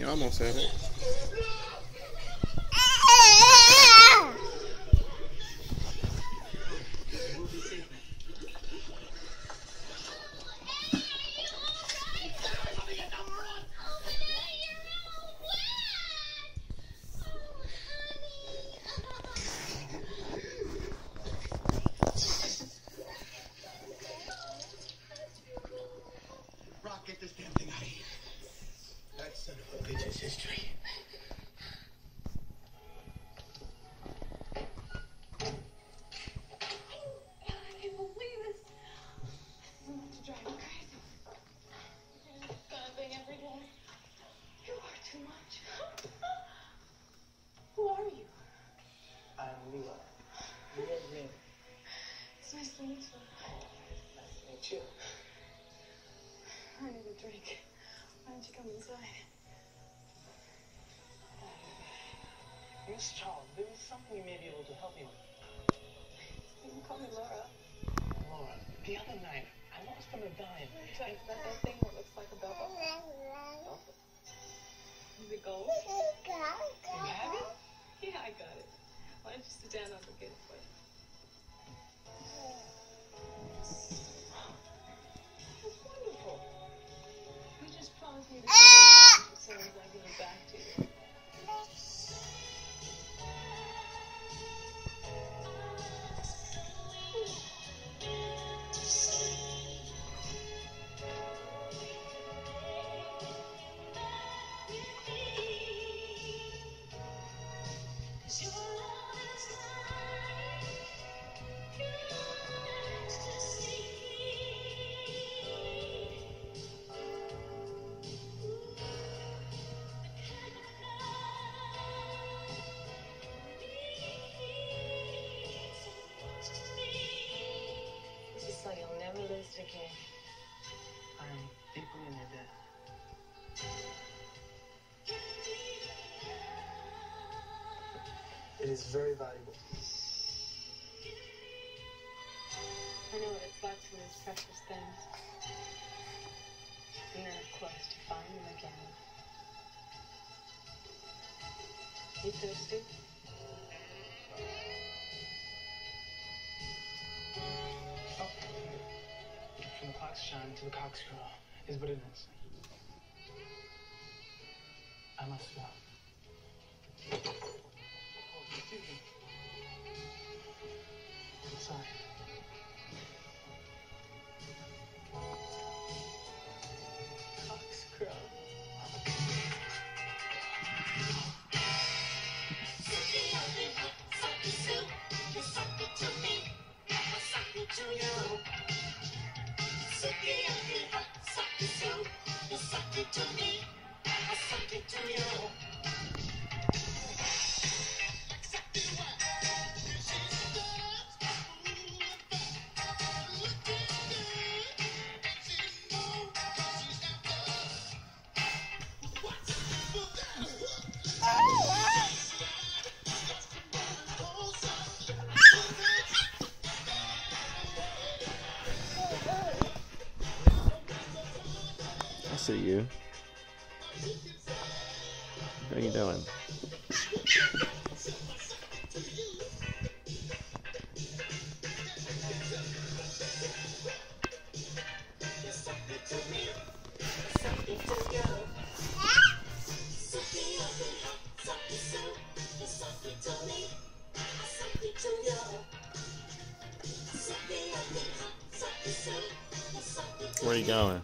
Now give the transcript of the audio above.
You almost had it. Rock, get this damn thing out of here. That son of a bitch is history. I can't believe this. This is enough to drive me crazy. And this kind of thing every day. You are too much. Who are you? I'm Leah. Leah Lynn. It's nice to meet you. Nice to meet you. I need a drink. Why don't you come inside? Miss Charles, there is something you may be able to help me with. You can call me Laura. Laura, the other night, I lost on a dime. Talking about that thing that looks like a bell. Is it gold? You have it? Yeah, I got it. Why don't you sit down? I'll go get it It is very valuable. I know what it's like to lose precious things. And then, of course, to find them again. You thirsty? Oh. From the clock's chime to the cock's crow is but an instant. I must go. I'm sorry. See you. What are you doing? Where are you going?